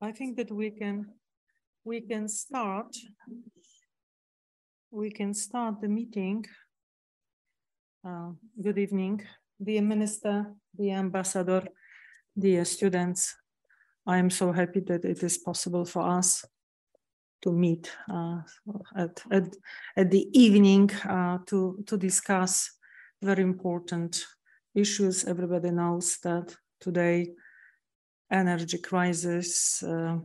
I think that we can we can start we can start the meeting. Uh, good evening, dear minister, dear ambassador, dear students. I am so happy that it is possible for us to meet uh, at, at, at the evening uh, to, to discuss very important issues. Everybody knows that today energy crisis uh,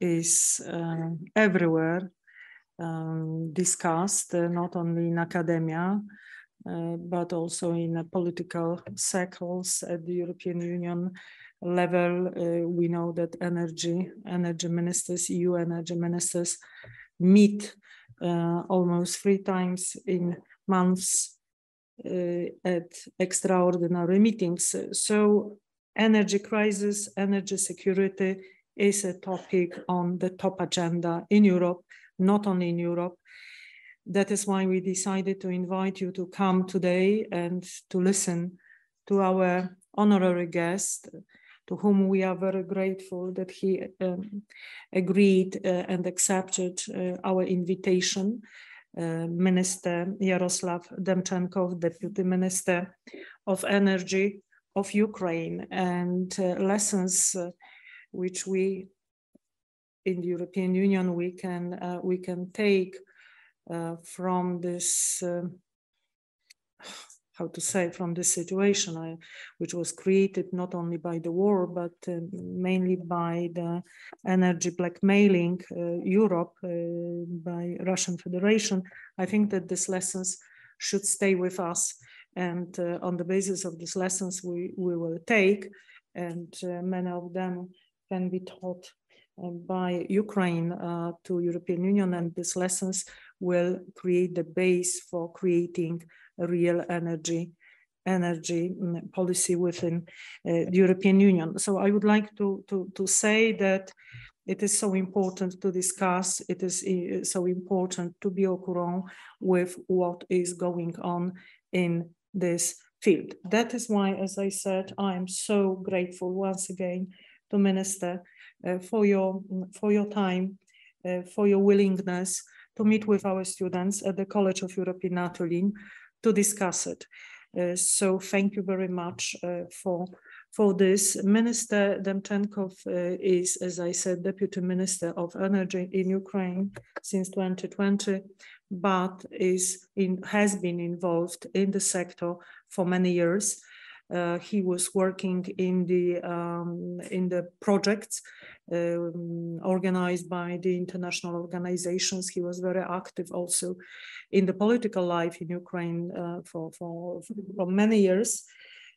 is uh, everywhere um, discussed, uh, not only in academia, uh, but also in political circles at the European Union level. Uh, we know that energy, energy ministers, EU energy ministers meet uh, almost three times in months at extraordinary meetings. So energy crisis, energy security is a topic on the top agenda in Europe, not only in Europe. That is why we decided to invite you to come today and to listen to our honorary guest, to whom we are very grateful that he um, agreed uh, and accepted uh, our invitation. Uh, Minister Yaroslav Demchenkov, Deputy Minister of Energy of Ukraine, and uh, lessons uh, which we in the European Union we can uh, we can take from this uh, how to say from this situation I, which was created not only by the war but uh, mainly by the energy blackmailing uh, Europe uh, by Russian Federation. I think that these lessons should stay with us and on the basis of these lessons we, we will take and many of them can be taught uh, by Ukraine uh, to European Union and these lessons will create the base for creating a real energy energy mm, policy within uh, the European Union. So I would like to, to, to say that it is so important to discuss, it is uh, so important to be au courant with what is going on in this field. That is why, as I said, I am so grateful once again to Minister uh, for your for your time, uh, for your willingness to meet with our students at the College of Europe in Natolin to discuss it. Uh, so thank you very much for for this. Minister Demchenkov uh, is, as I said, Deputy Minister of Energy in Ukraine since 2020, but is in, has been involved in the sector for many years. Uh, he was working in the um, in the projects um, organized by the international organizations. He was very active also in the political life in Ukraine uh, for, for, for many years.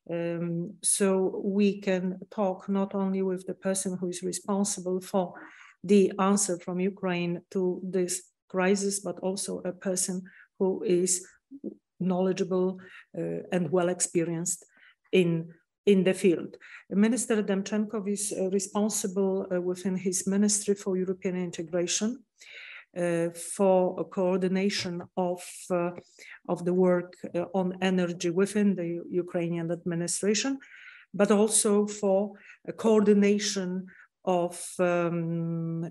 Um, so we can talk not only with the person who is responsible for the answer from Ukraine to this crisis, but also a person who is knowledgeable uh, and well experienced in in the field. Minister Demchenkov is uh, responsible uh, within his Ministry for European integration for a coordination of, uh, of the work uh, on energy within the Ukrainian administration, but also for a coordination of um,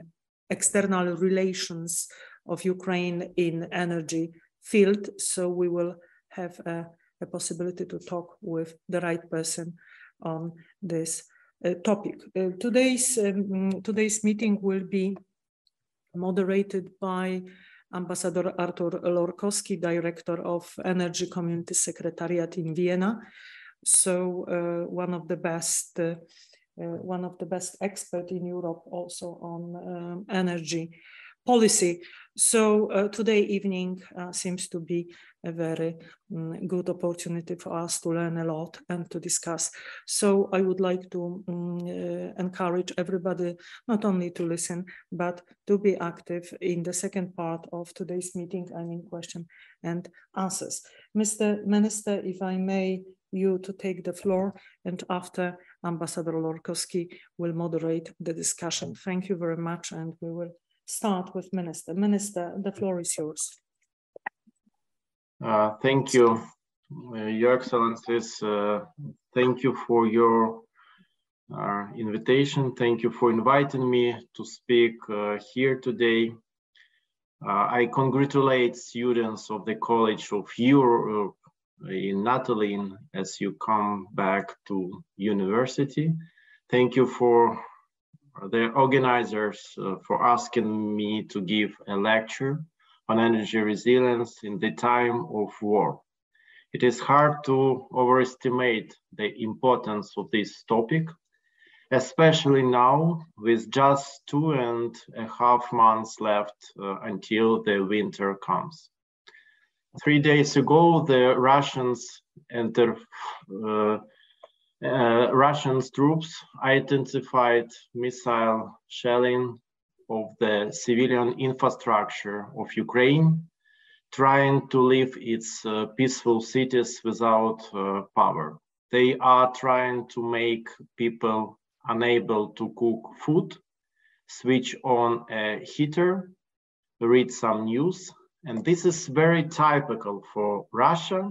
external relations of Ukraine in energy field. So we will have a a possibility to talk with the right person on this uh, topic. Uh, today's, um, today's meeting will be moderated by Ambassador Artur Lorkowski, Director of Energy Community Secretariat in Vienna. So uh, one of the best uh, uh, one of the best expert in Europe also on um, energy policy. So uh, today evening uh, seems to be a very um, good opportunity for us to learn a lot and to discuss. So I would like to um, uh, encourage everybody not only to listen, but to be active in the second part of today's meeting, I mean question and answers. Mr. Minister, if I may, you to take the floor and after Ambassador Lorkowski will moderate the discussion. Thank you very much and we will start with Minister. Minister, the floor is yours. Uh, thank you, uh, Your Excellencies. Uh, thank you for your uh, invitation. Thank you for inviting me to speak uh, here today. Uh, I congratulate students of the College of Europe in Natolin as you come back to university. Thank you for the organizers uh, for asking me to give a lecture on energy resilience in the time of war. It is hard to overestimate the importance of this topic, especially now with just two and a half months left uh, until the winter comes. Three days ago, the Russians enter, uh, uh, Russians troops identified missile shelling of the civilian infrastructure of Ukraine, trying to leave its uh, peaceful cities without uh, power. They are trying to make people unable to cook food, switch on a heater, read some news. And this is very typical for Russia,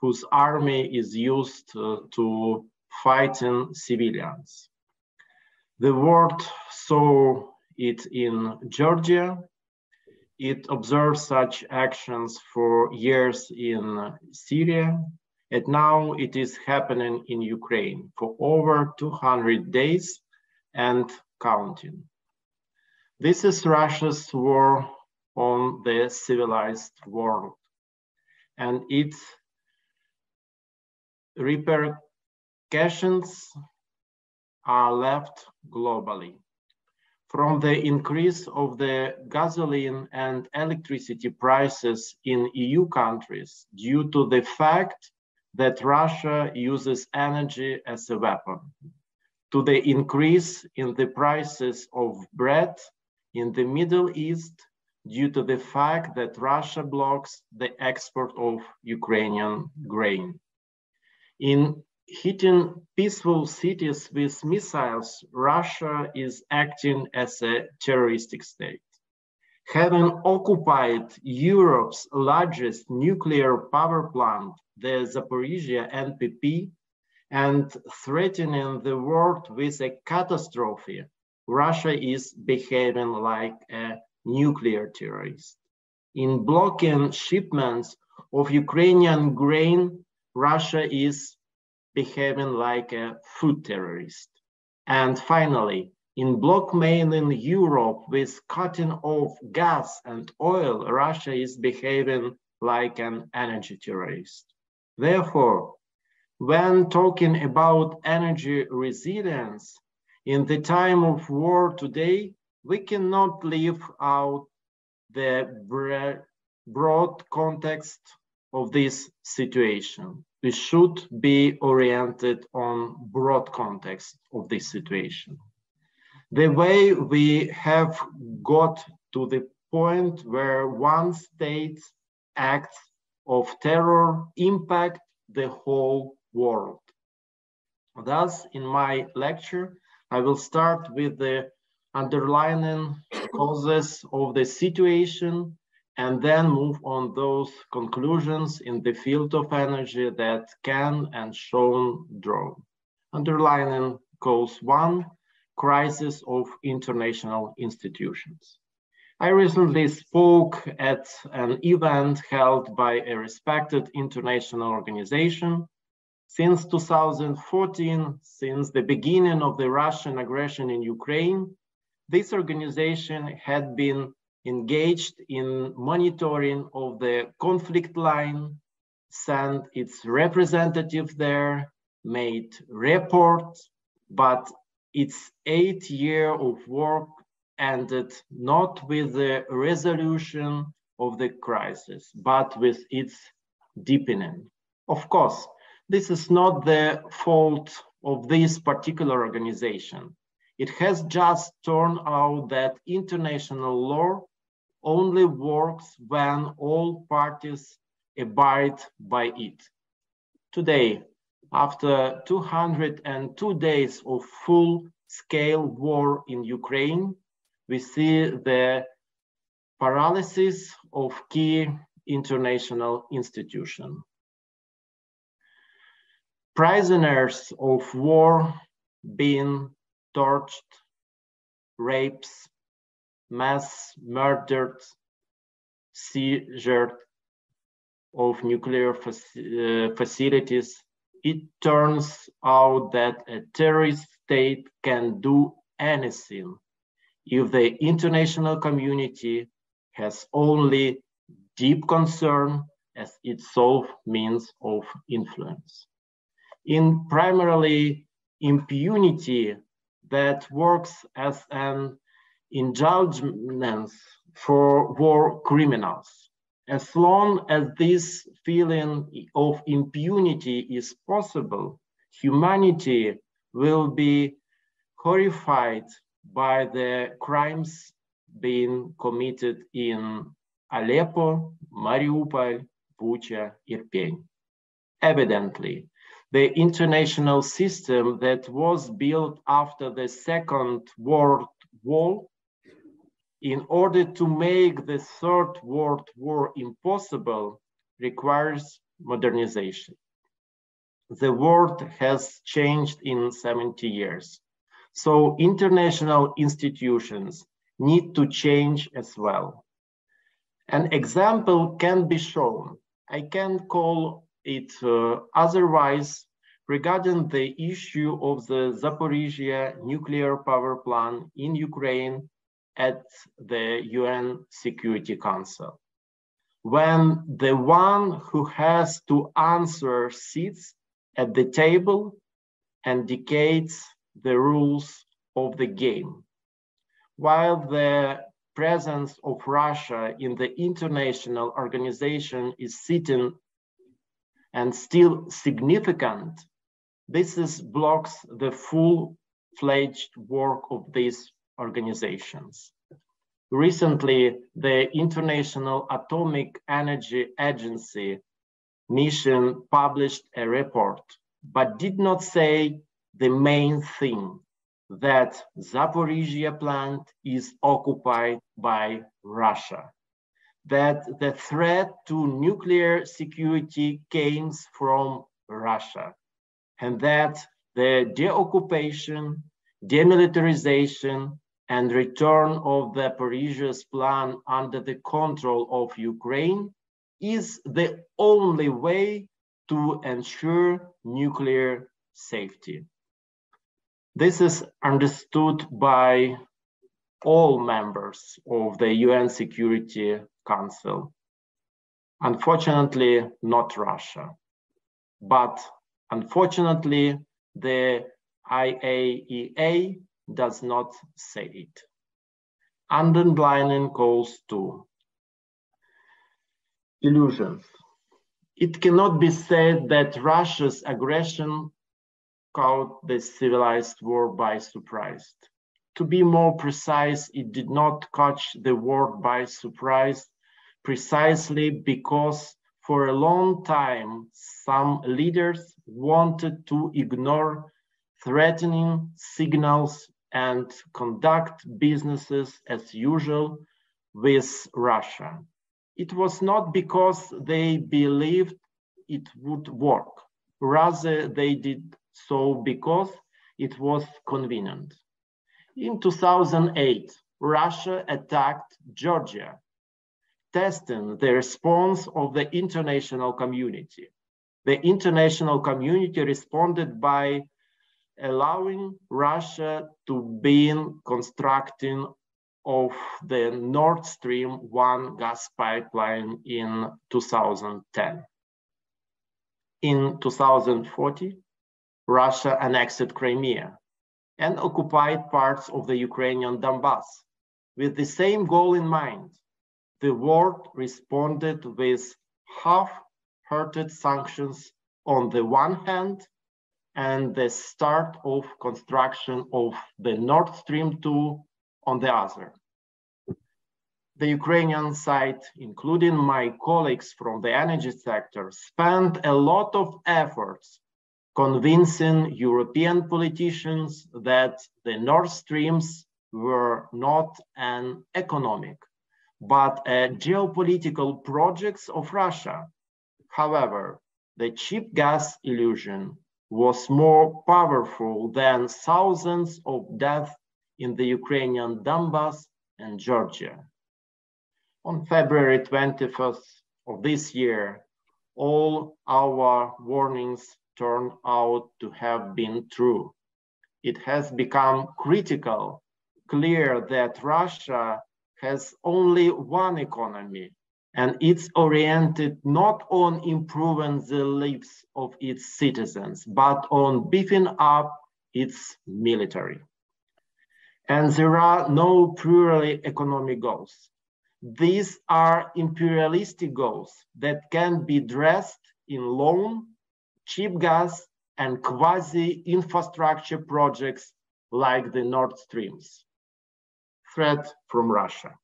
whose army is used uh, to fighting civilians. The world saw it in Georgia. It observed such actions for years in Syria, and now it is happening in Ukraine for over 200 days and counting. This is Russia's war on the civilized world, and its repercussions are left globally from the increase of the gasoline and electricity prices in EU countries due to the fact that Russia uses energy as a weapon, to the increase in the prices of bread in the Middle East due to the fact that Russia blocks the export of Ukrainian grain. In hitting peaceful cities with missiles, Russia is acting as a terroristic state. Having occupied Europe's largest nuclear power plant, the Zaporizhia NPP, and threatening the world with a catastrophe, Russia is behaving like a nuclear terrorist. In blocking shipments of Ukrainian grain, Russia is behaving like a food terrorist. And finally, in blockading Europe with cutting off gas and oil, Russia is behaving like an energy terrorist. Therefore, when talking about energy resilience, in the time of war today, we cannot leave out the broad context of this situation we should be oriented on broad context of this situation. The way we have got to the point where one state acts of terror impact the whole world. Thus, in my lecture, I will start with the underlining causes of the situation and then move on those conclusions in the field of energy that can and shown drawn. Underlining cause one, crisis of international institutions. I recently spoke at an event held by a respected international organization. Since 2014, since the beginning of the Russian aggression in Ukraine, this organization had been engaged in monitoring of the conflict line, sent its representative there, made reports, but its eight year of work ended not with the resolution of the crisis, but with its deepening. Of course, this is not the fault of this particular organization. It has just turned out that international law only works when all parties abide by it. Today, after 202 days of full-scale war in Ukraine, we see the paralysis of key international institutions. Prisoners of war being torched, rapes, mass murdered, seizure of nuclear uh, facilities, it turns out that a terrorist state can do anything if the international community has only deep concern as its sole means of influence. In primarily impunity that works as an indulgence for war criminals. As long as this feeling of impunity is possible, humanity will be horrified by the crimes being committed in Aleppo, Mariupol, Bucha, Irpin. Evidently, the international system that was built after the Second World War in order to make the Third World War impossible requires modernization. The world has changed in 70 years. So international institutions need to change as well. An example can be shown. I can call it uh, otherwise regarding the issue of the Zaporizhia nuclear power plant in Ukraine at the UN Security Council. When the one who has to answer sits at the table and dictates the rules of the game, while the presence of Russia in the international organization is sitting and still significant, this is blocks the full-fledged work of these organizations. Recently, the International Atomic Energy Agency mission published a report, but did not say the main thing, that Zaporizhia plant is occupied by Russia, that the threat to nuclear security comes from Russia, and that the deoccupation, demilitarization, and return of the Zaporizhia plan under the control of Ukraine is the only way to ensure nuclear safety. This is understood by all members of the UN Security Council. Unfortunately, not Russia. But unfortunately, the IAEA does not say it. Underlining calls to illusions. It cannot be said that Russia's aggression caught the civilized world by surprise. To be more precise, it did not catch the world by surprise precisely because for a long time, some leaders wanted to ignore threatening signals and conduct businesses as usual with Russia. It was not because they believed it would work. Rather, they did so because it was convenient. In 2008, Russia attacked Georgia, testing the response of the international community. The international community responded by allowing Russia to begin constructing of the Nord Stream 1 gas pipeline in 2010. In 2040, Russia annexed Crimea and occupied parts of the Ukrainian Donbass. With the same goal in mind, the world responded with half-hearted sanctions on the one hand and the start of construction of the Nord Stream 2 on the other. The Ukrainian side, including my colleagues from the energy sector, spent a lot of efforts convincing European politicians that the Nord Streams were not an economic, but a geopolitical projects of Russia. However, the cheap gas illusion was more powerful than thousands of deaths in the Ukrainian Donbass and Georgia. On February 21st of this year, all our warnings turned out to have been true. It has become critical, clear that Russia has only one economy and it's oriented not on improving the lives of its citizens, but on beefing up its military. And there are no purely economic goals. These are imperialistic goals that can be dressed in loan, cheap gas, and quasi-infrastructure projects like the Nord Streams. Threat from Russia.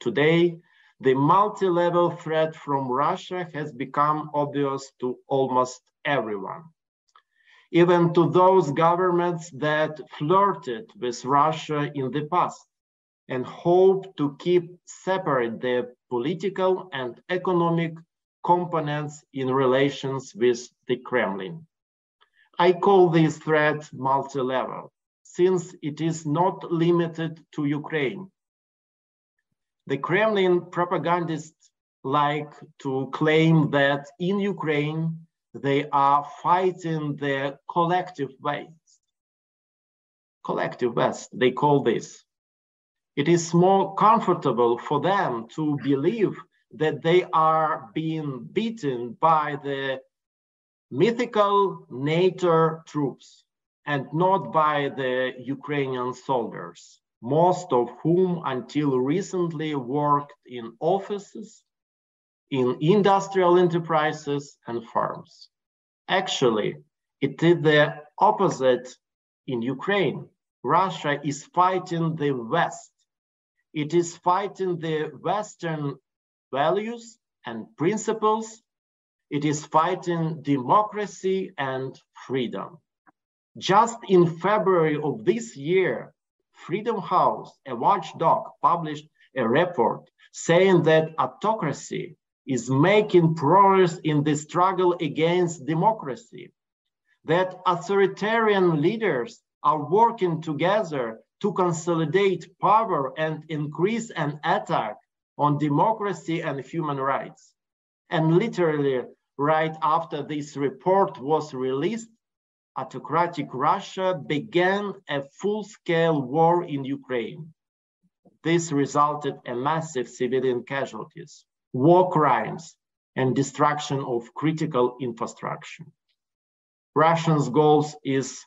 Today, the multi-level threat from Russia has become obvious to almost everyone. Even to those governments that flirted with Russia in the past and hope to keep separate their political and economic components in relations with the Kremlin. I call this threat multi-level, since it is not limited to Ukraine, the Kremlin propagandists like to claim that in Ukraine, they are fighting the collective West. Collective West, they call this. It is more comfortable for them to believe that they are being beaten by the mythical NATO troops and not by the Ukrainian soldiers most of whom until recently worked in offices, in industrial enterprises and farms. Actually, it is the opposite in Ukraine. Russia is fighting the West. It is fighting the Western values and principles. It is fighting democracy and freedom. Just in February of this year, Freedom House, a watchdog, published a report saying that autocracy is making progress in the struggle against democracy, that authoritarian leaders are working together to consolidate power and increase an attack on democracy and human rights. And literally, right after this report was released, autocratic Russia began a full-scale war in Ukraine. This resulted in massive civilian casualties, war crimes, and destruction of critical infrastructure. Russia's goals is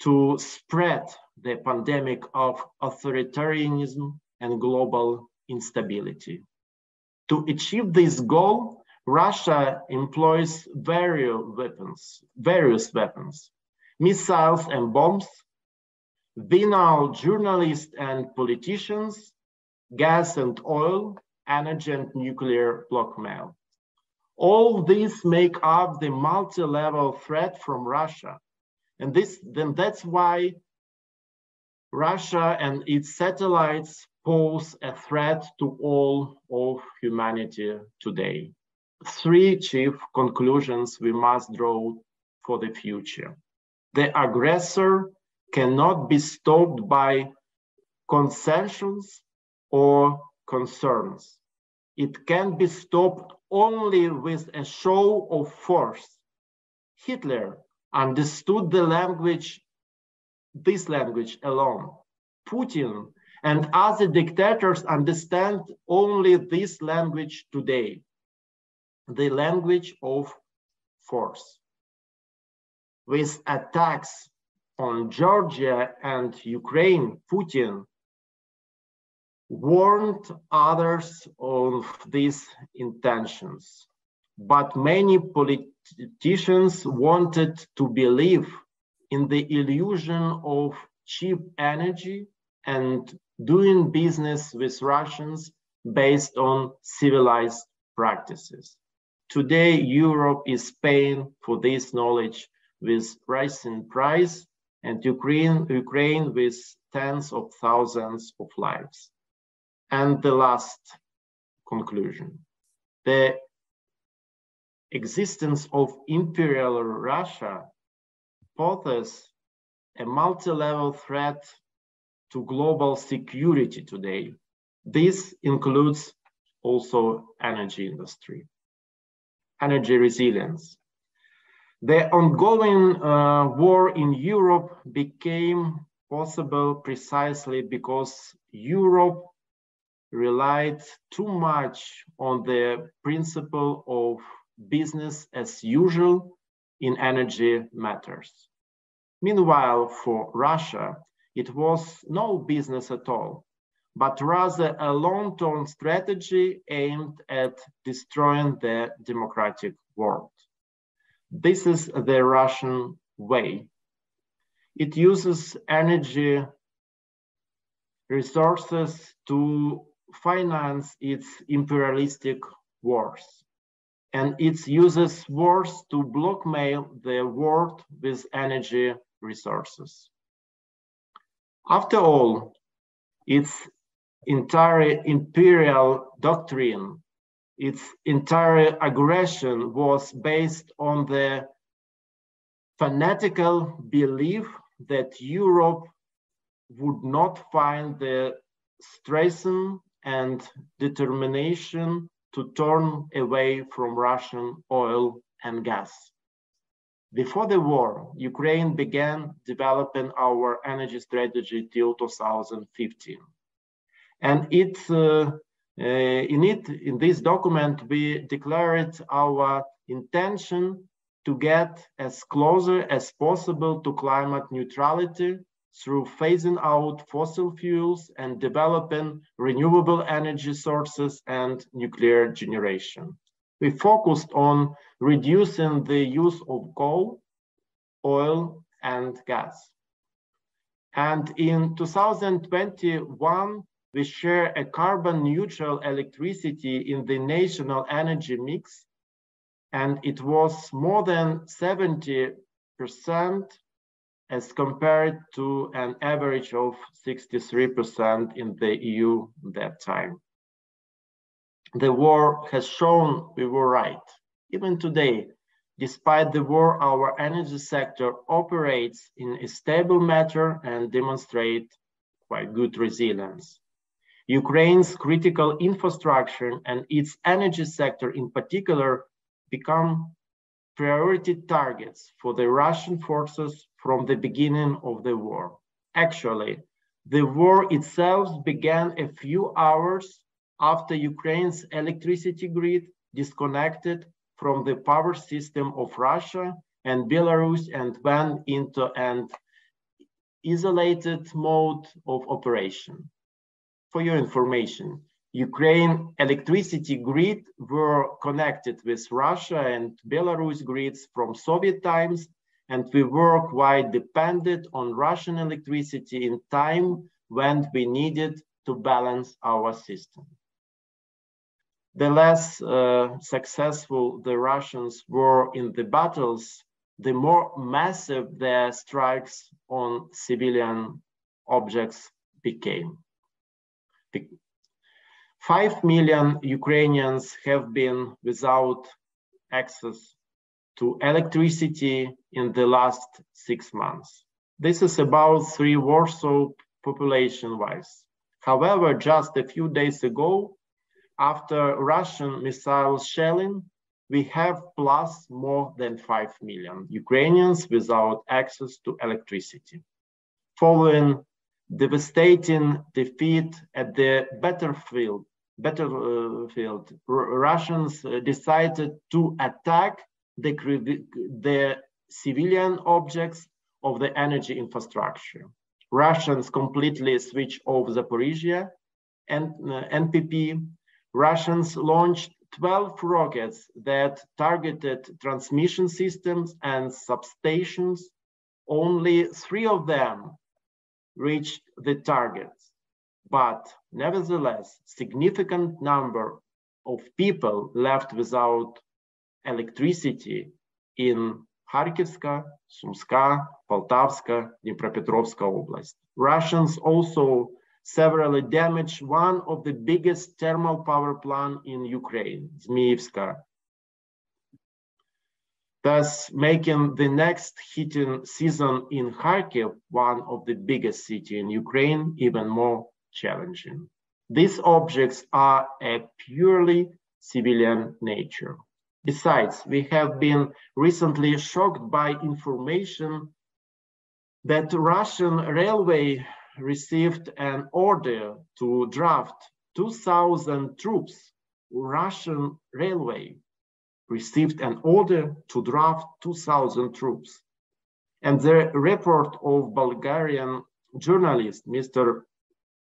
to spread the pandemic of authoritarianism and global instability. To achieve this goal, Russia employs various weapons, various weapons, missiles and bombs, venal journalists and politicians, gas and oil, energy and nuclear blackmail. All these make up the multi-level threat from Russia. And this, then that's why Russia and its satellites pose a threat to all of humanity today. Three chief conclusions we must draw for the future the aggressor cannot be stopped by concessions or concerns. It can be stopped only with a show of force. Hitler understood the language, this language alone. Putin and other dictators understand only this language today, the language of force with attacks on Georgia and Ukraine, Putin warned others of these intentions. But many politicians wanted to believe in the illusion of cheap energy and doing business with Russians based on civilized practices. Today, Europe is paying for this knowledge with rising price and Ukraine, Ukraine with tens of thousands of lives. And the last conclusion, the existence of imperial Russia poses a multi-level threat to global security today. This includes also energy industry, energy resilience. The ongoing uh, war in Europe became possible precisely because Europe relied too much on the principle of business as usual in energy matters. Meanwhile, for Russia, it was no business at all, but rather a long-term strategy aimed at destroying the democratic world. This is the Russian way. It uses energy resources to finance its imperialistic wars. And it uses wars to blackmail the world with energy resources. After all, its entire imperial doctrine, its entire aggression was based on the fanatical belief that Europe would not find the strength and determination to turn away from Russian oil and gas. Before the war, Ukraine began developing our energy strategy till 2015. And it, uh, uh, Uh, in it, in this document, we declared our intention to get as closer as possible to climate neutrality through phasing out fossil fuels and developing renewable energy sources and nuclear generation. We focused on reducing the use of coal, oil, and gas. And in 2021, we share a carbon neutral electricity in the national energy mix, and it was more than 70% as compared to an average of 63% in the EU that time. The war has shown we were right. Even today, despite the war, our energy sector operates in a stable manner and demonstrate quite good resilience. Ukraine's critical infrastructure and its energy sector in particular become priority targets for the Russian forces from the beginning of the war. Actually, the war itself began a few hours after Ukraine's electricity grid disconnected from the power system of Russia and Belarus and went into an isolated mode of operation. For your information, Ukraine electricity grid were connected with Russia and Belarus grids from Soviet times, and we were quite dependent on Russian electricity in time when we needed to balance our system. The less uh, successful the Russians were in the battles, the more massive their strikes on civilian objects became. 5 million Ukrainians have been without access to electricity in the last six months. This is about three Warsaw population-wise. However, just a few days ago, after Russian missile shelling, we have plus more than 5 million Ukrainians without access to electricity. Following devastating defeat at the battlefield, battlefield Russians uh, decided to attack the, the civilian objects of the energy infrastructure. Russians completely switched off Zaporizhia and uh, NPP. Russians launched 12 rockets that targeted transmission systems and substations. Only three of them reached the targets. But nevertheless, significant number of people left without electricity in Kharkivska, Sumska, Poltavska, Dnipropetrovska Oblast. Russians also severely damaged one of the biggest thermal power plant in Ukraine, Zmiyivska. Thus making the next heating season in Kharkiv, one of the biggest cities in Ukraine, even more challenging. These objects are a purely civilian nature. Besides, we have been recently shocked by information that Russian railway received an order to draft 2,000 troops. Russian railway received an order to draft 2,000 troops. And the report of Bulgarian journalist, Mr.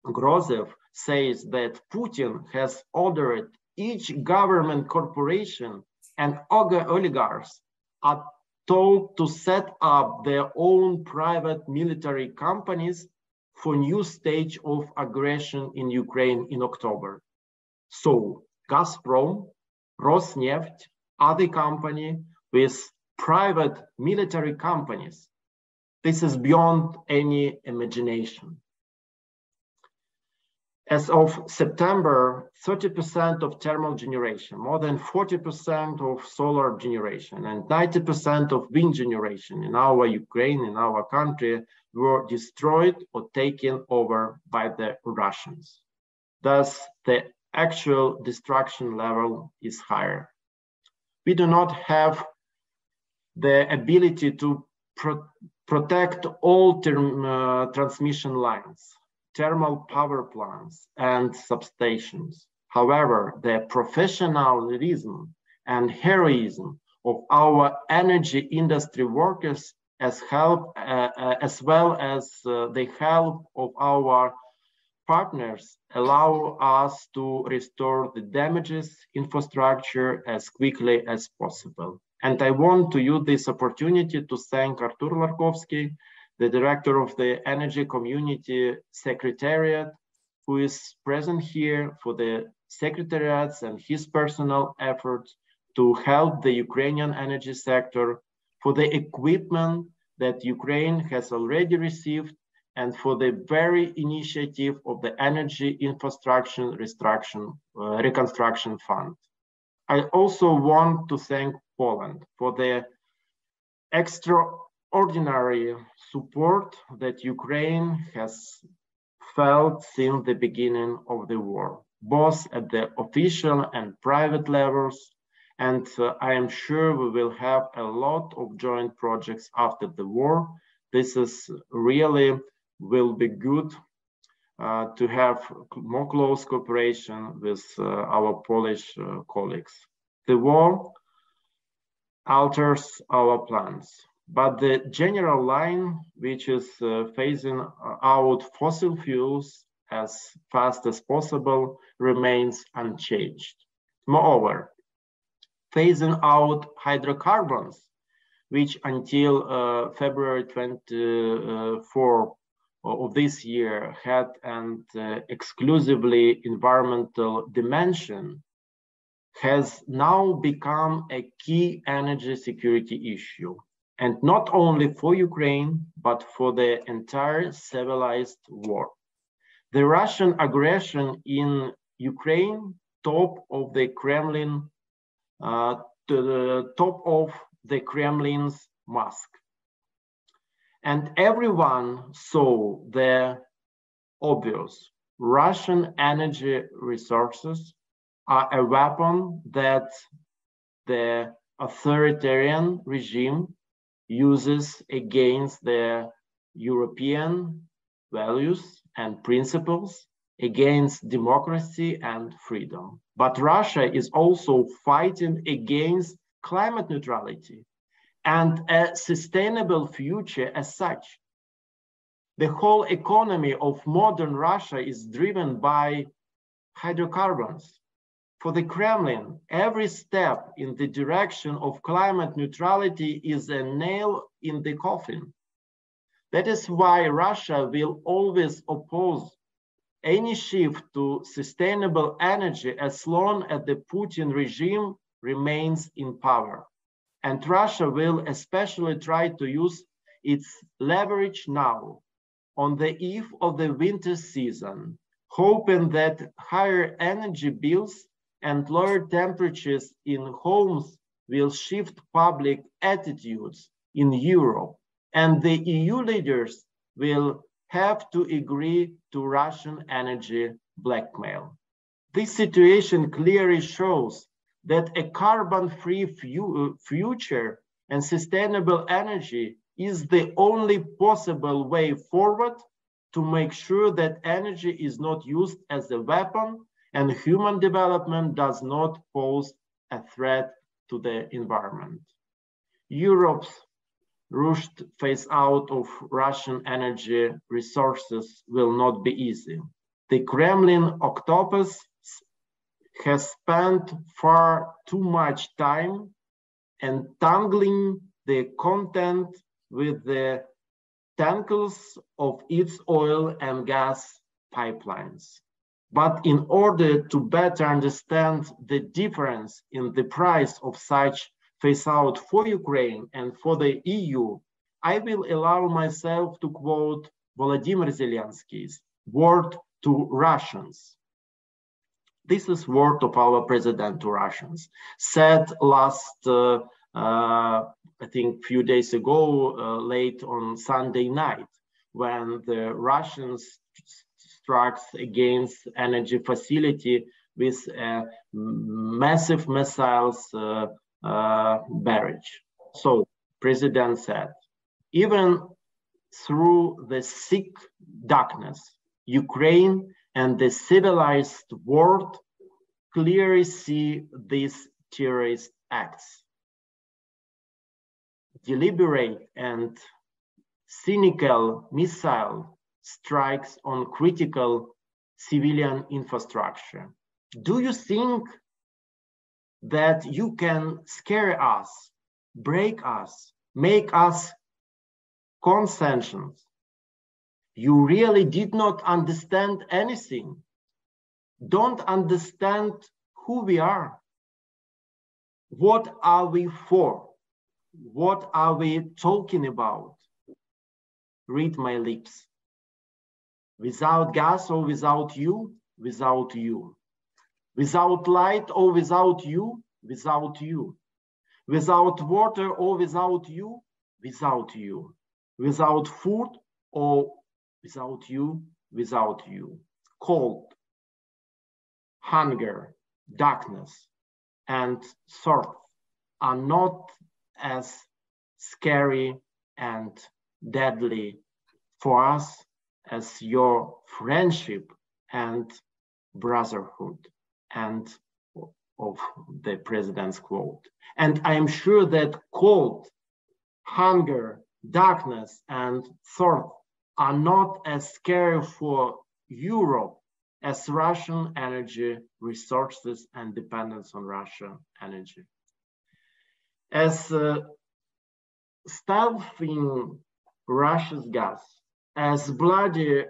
Grozev, says that Putin has ordered each government corporation and oligarchs are told to set up their own private military companies for new stage of aggression in Ukraine in October. So Gazprom, Rosneft, other company with private military companies. This is beyond any imagination. As of September, 30% of thermal generation, more than 40% of solar generation, and 90% of wind generation in our Ukraine, in our country, were destroyed or taken over by the Russians. Thus, the actual destruction level is higher. We do not have the ability to pro protect all term, uh, transmission lines thermal power plants and substations. However, the professionalism and heroism of our energy industry workers as help uh, uh, as well as uh, the help of our partners allow us to restore the damages infrastructure as quickly as possible. And I want to use this opportunity to thank Artur Lorkowski, the director of the Energy Community Secretariat, who is present here for the secretariats and his personal efforts to help the Ukrainian energy sector for the equipment that Ukraine has already received and for the very initiative of the Energy Infrastructure uh, Reconstruction Fund. I also want to thank Poland for the extraordinary support that Ukraine has felt since the beginning of the war, both at the official and private levels. And uh, I am sure we will have a lot of joint projects after the war. This is really will be good uh, to have more close cooperation with uh, our Polish uh, colleagues. The war alters our plans. But the general line, which is uh, phasing out fossil fuels as fast as possible, remains unchanged. Moreover, phasing out hydrocarbons, which until uh, February 24 of this year had an uh, exclusively environmental dimension, has now become a key energy security issue and not only for Ukraine, but for the entire civilized world. The Russian aggression in Ukraine, top of the Kremlin, uh, to the top of the Kremlin's mask. And everyone saw the obvious Russian energy resources are a weapon that the authoritarian regime uses against the European values and principles, against democracy and freedom. But Russia is also fighting against climate neutrality and a sustainable future as such. The whole economy of modern Russia is driven by hydrocarbons. For the Kremlin, every step in the direction of climate neutrality is a nail in the coffin. That is why Russia will always oppose any shift to sustainable energy as long as the Putin regime remains in power. And Russia will especially try to use its leverage now on the eve of the winter season, hoping that higher energy bills and lower temperatures in homes will shift public attitudes in Europe, and the EU leaders will have to agree to Russian energy blackmail. This situation clearly shows that a carbon-free fu uh, future and sustainable energy is the only possible way forward to make sure that energy is not used as a weapon and human development does not pose a threat to the environment. Europe's rushed phase out of Russian energy resources will not be easy. The Kremlin octopus has spent far too much time entangling the content with the tentacles of its oil and gas pipelines. But in order to better understand the difference in the price of such phase out for Ukraine and for the EU, I will allow myself to quote Volodymyr Zelensky's word to Russians. This is word of our president to Russians, said last, uh, uh, I think, few days ago, uh, late on Sunday night, when the Russians struck against energy facility with a massive missiles uh, uh, barrage. So, president said, even through the thick darkness, Ukraine and the civilized world clearly see these terrorist acts. Deliberate and cynical missile strikes on critical civilian infrastructure. Do you think that you can scare us, break us, make us conscientious you really did not understand anything, don't understand who we are. What are we for? What are we talking about? Read my lips. Without gas or without you, without you. Without light or without you, without you. Without water or without you, without you. Without food or without you, without you. Cold, hunger, darkness, and thirst are not as scary and deadly for us as your friendship and brotherhood and of the president's quote. And I am sure that cold, hunger, darkness, and thirst are not as scary for Europe as Russian energy resources and dependence on Russian energy. As uh, starving Russia's gas, as bloody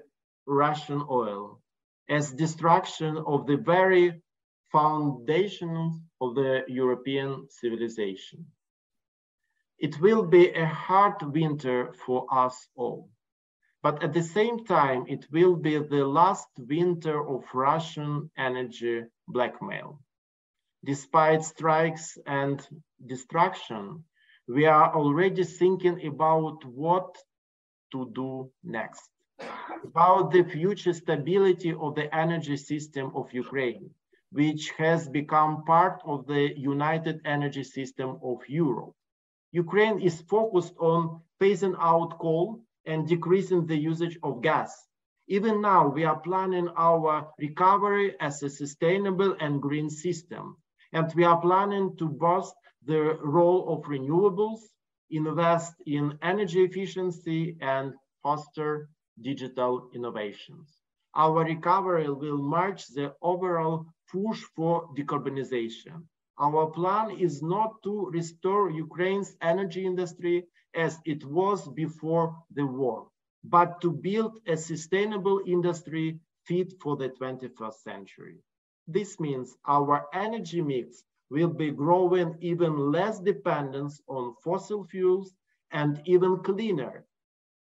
Russian oil, as destruction of the very foundations of the European civilization. It will be a hard winter for us all. But at the same time, it will be the last winter of Russian energy blackmail. Despite strikes and destruction, we are already thinking about what to do next, about the future stability of the energy system of Ukraine, which has become part of the united energy system of Europe. Ukraine is focused on phasing out coal and decreasing the usage of gas. Even now, we are planning our recovery as a sustainable and green system. And we are planning to boost the role of renewables, invest in energy efficiency, and foster digital innovations. Our recovery will match the overall push for decarbonization. Our plan is not to restore Ukraine's energy industry as it was before the war, but to build a sustainable industry fit for the 21st century. This means our energy mix will be growing even less dependence on fossil fuels and even cleaner.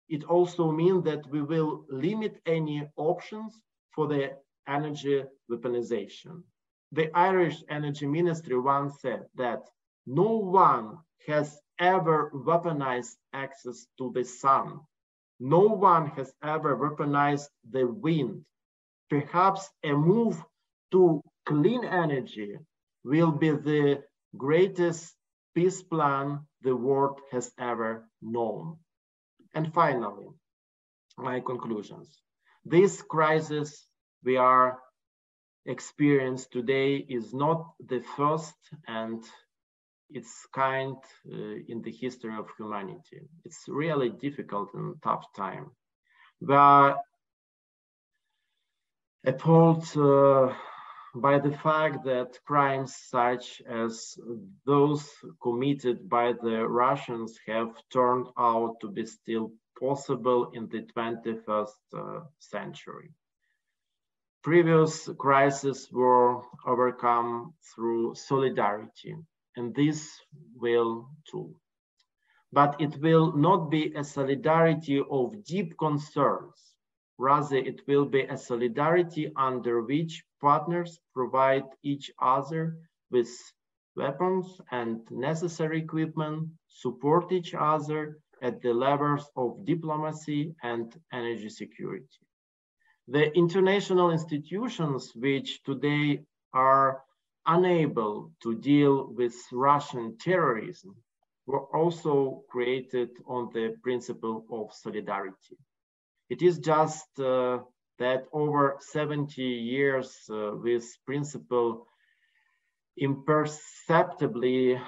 It also means that we will limit any options for the energy weaponization. The Irish Energy Ministry once said that No one has ever weaponized access to the sun. No one has ever weaponized the wind. Perhaps a move to clean energy will be the greatest peace plan the world has ever known. And finally, my conclusions. This crisis we are experiencing today is not the first and its kind uh, in the history of humanity. It's really difficult and tough time. We are appalled uh, by the fact that crimes such as those committed by the Russians have turned out to be still possible in the 21st uh, century. Previous crises were overcome through solidarity, and this will too. But it will not be a solidarity of deep concerns Rather, it will be a solidarity under which partners provide each other with weapons and necessary equipment, support each other at the levels of diplomacy and energy security. The international institutions which today are unable to deal with Russian terrorism were also created on the principle of solidarity. It is just uh, that over 70 years, uh, this principle imperceptibly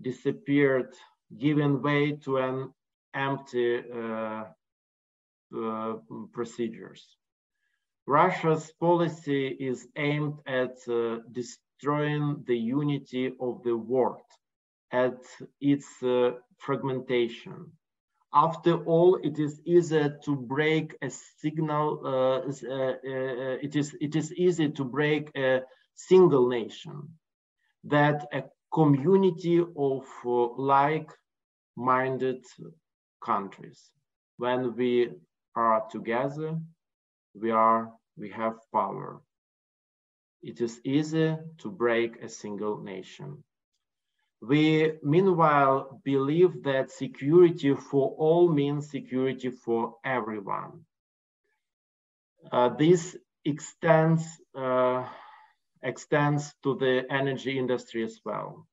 disappeared, giving way to an empty uh, uh, procedures. Russia's policy is aimed at uh, destroying the unity of the world, at its uh, fragmentation, after all, it is easier to break a signal. Uh, uh, uh, it is it is easy to break a single nation, that a community of uh, like-minded countries. When we are together, we are we have power. It is easy to break a single nation. We, meanwhile, believe that security for all means security for everyone. Uh, this extends, uh, extends to the energy industry as well.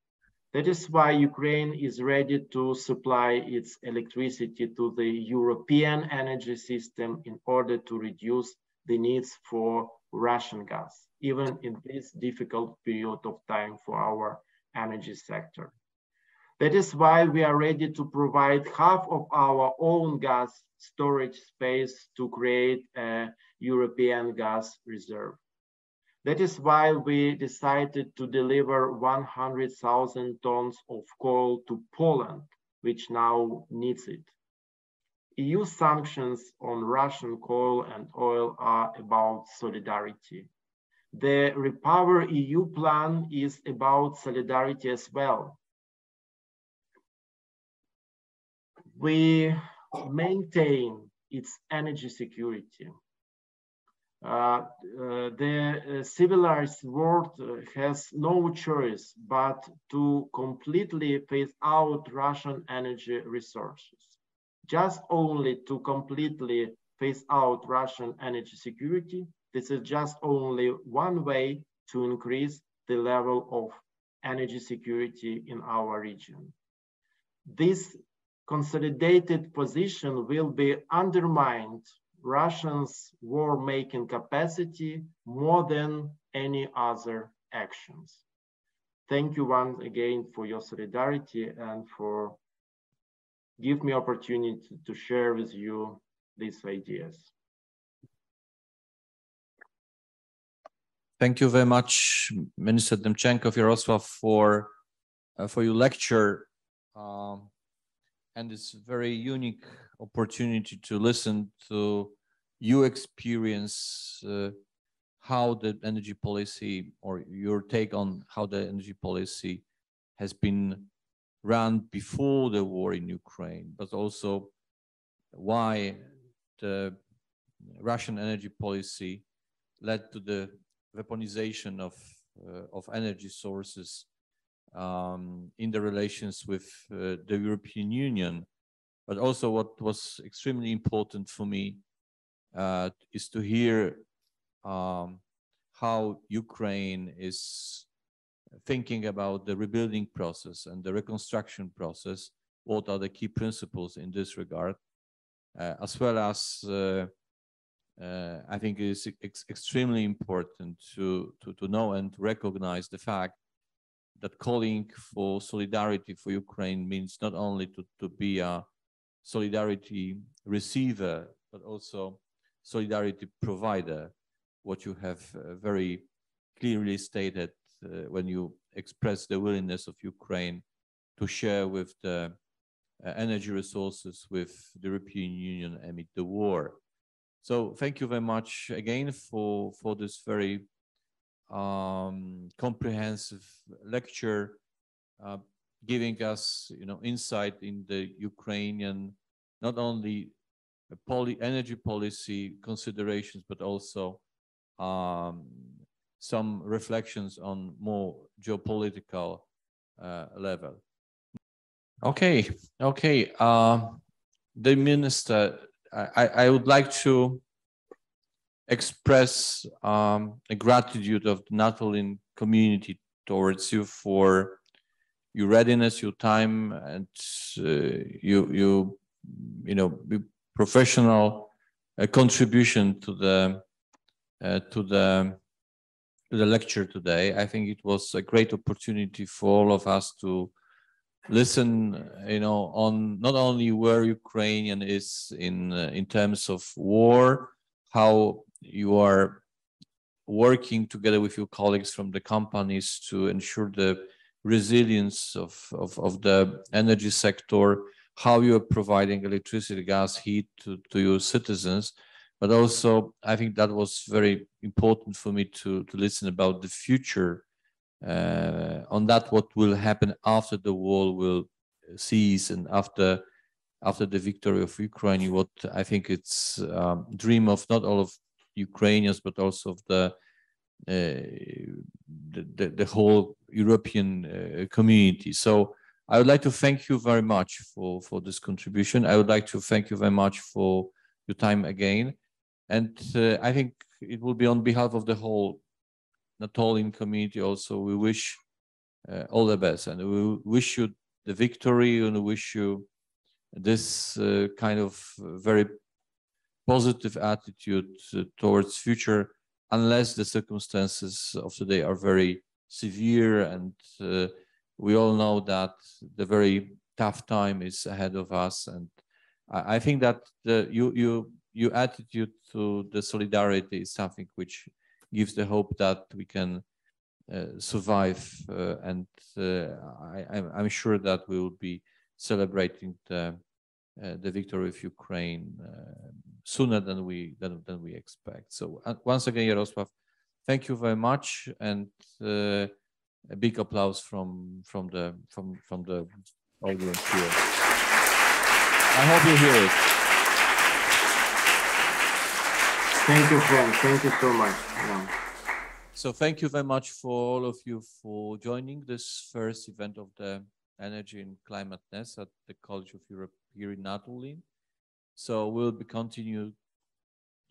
That is why Ukraine is ready to supply its electricity to the European energy system in order to reduce the needs for Russian gas, even in this difficult period of time for our energy sector. That is why we are ready to provide half of our own gas storage space to create a European gas reserve. That is why we decided to deliver 100,000 tons of coal to Poland, which now needs it. EU sanctions on Russian coal and oil are about solidarity. The REPowerEU plan is about solidarity as well. We maintain its energy security. Uh, uh, the uh, civilized world has no choice but to completely phase out Russian energy resources. Just only to completely phase out Russian energy security this is just only one way to increase the level of energy security in our region. This consolidated position will be undermined Russia's war-making capacity more than any other actions. Thank you once again for your solidarity and for give me opportunity to share with you these ideas. Thank you very much, Minister Demchenko Yarosław, for uh, for your lecture. Um, and this very unique opportunity to listen to you experience uh, how the energy policy or your take on how the energy policy has been run before the war in Ukraine, but also why the Russian energy policy led to the weaponization of uh, of energy sources um, in the relations with uh, the European Union. But also what was extremely important for me uh, is to hear um, how Ukraine is thinking about the rebuilding process and the reconstruction process. What are the key principles in this regard? Uh, as well as uh, uh, I think it is ex extremely important to, to, to know and recognize the fact that calling for solidarity for Ukraine means not only to, to be a solidarity receiver, but also solidarity provider, what you have uh, very clearly stated uh, when you express the willingness of Ukraine to share with the uh, energy resources with the European Union amid the war. So thank you very much again for, for this very um, comprehensive lecture, uh, giving us, you know, insight in the Ukrainian, not only poly, energy policy considerations, but also um, some reflections on more geopolitical uh, level. Okay, okay. Uh, the minister I, I would like to express um, a gratitude of the Natolin community towards you for your readiness, your time, and uh, you you you know professional uh, contribution to the uh, to the to the lecture today. I think it was a great opportunity for all of us to listen, you know, on not only where Ukrainian is in uh, in terms of war, how you are working together with your colleagues from the companies to ensure the resilience of, of, of the energy sector, how you are providing electricity, gas, heat to, to your citizens. But also, I think that was very important for me to, to listen about the future on that what will happen after the war will cease and after after the victory of Ukraine, what I think it's um, dream of not all of Ukrainians, but also of the uh, the, the, the, whole European uh, community. So I would like to thank you very much for, for this contribution. I would like to thank you very much for your time again. And uh, I think it will be on behalf of the whole Natolin community also, we wish uh, all the best. And we wish you the victory and wish you this uh, kind of very positive attitude uh, towards future unless the circumstances of today are very severe and uh, we all know that the very tough time is ahead of us. And I, I think that the, you, you, your attitude to the solidarity is something which gives the hope that we can uh, survive uh, and uh, I, am sure that we will be celebrating the, uh, the victory of Ukraine uh, sooner than we than, than we expect. So once again, Yaroslav, thank you very much and a big applause from from the from from the audience here. I hope you hear it. Thank you, Frank. Thank you so much. Yeah. So thank you very much for all of you for joining this first event of the Energy and Climate Nest at the College of Europe here in Natolin. So we'll be continued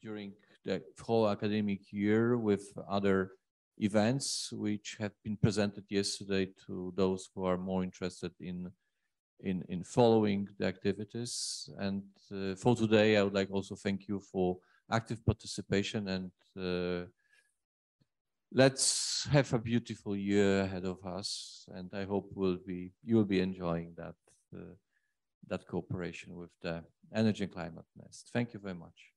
during the whole academic year with other events which have been presented yesterday to those who are more interested in in in following the activities and uh, for today i would like also thank you for active participation and uh, let's have a beautiful year ahead of us. And i hope we'll be you'll be enjoying that uh, that cooperation with the energy and climate nest. Thank you very much